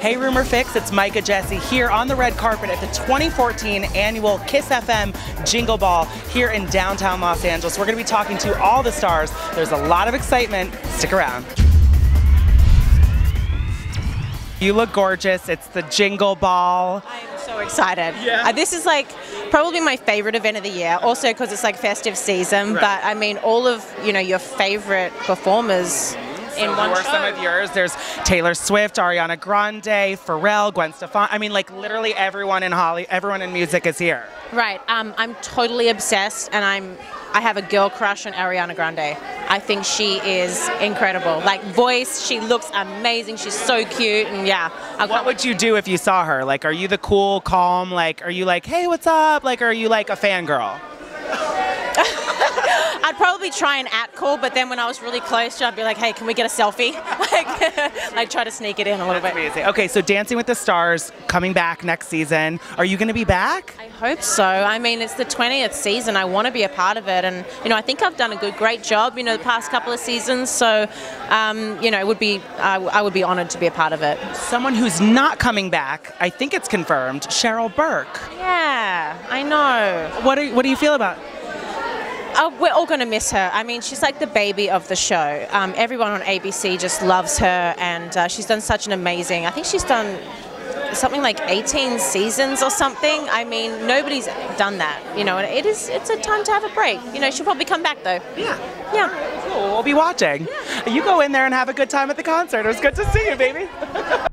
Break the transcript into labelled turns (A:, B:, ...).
A: Hey Rumor Fix, it's Micah Jesse here on the red carpet at the 2014 annual Kiss FM Jingle Ball here in downtown Los Angeles. We're going to be talking to all the stars. There's a lot of excitement. Stick around. You look gorgeous. It's the Jingle Ball.
B: I am so excited.
A: Yeah.
B: Uh, this is like probably my favorite event of the year. Also because it's like festive season.
A: Right.
B: But I mean, all of you know your favorite performers in one show.
A: some of yours? There's Taylor Swift, Ariana Grande, Pharrell, Gwen Stefani. I mean, like literally everyone in Holly, everyone in music is here.
B: Right. Um, I'm totally obsessed, and I'm I have a girl crush on Ariana Grande. I think she is incredible. Like voice, she looks amazing. She's so cute, and yeah. I
A: What would you do if you saw her? Like, are you the cool, calm? Like, are you like, hey, what's up? Like, are you like a fangirl?
B: I'd probably try and act call, but then when I was really close, I'd be like, "Hey, can we get a selfie?" like, like try to sneak it in a little bit.
A: Amazing. Okay, so Dancing with the Stars coming back next season. Are you going to be back?
B: I hope so. I mean, it's the 20th season. I want to be a part of it, and you know, I think I've done a good, great job. You know, the past couple of seasons. So, um, you know, it would be I, I would be honored to be a part of it.
A: Someone who's not coming back. I think it's confirmed. Cheryl Burke.
B: Yeah, I know.
A: What do What do you feel about?
B: Uh, we're all going to miss her. I mean, she's like the baby of the show. Um, everyone on ABC just loves her, and uh, she's done such an amazing. I think she's done something like 18 seasons or something. I mean, nobody's done that. You know, and it is. It's a time to have a break. You know, she'll probably come back though.
A: Yeah.
B: Yeah.
A: Cool. We'll be watching. You go in there and have a good time at the concert. It was good to see you, baby.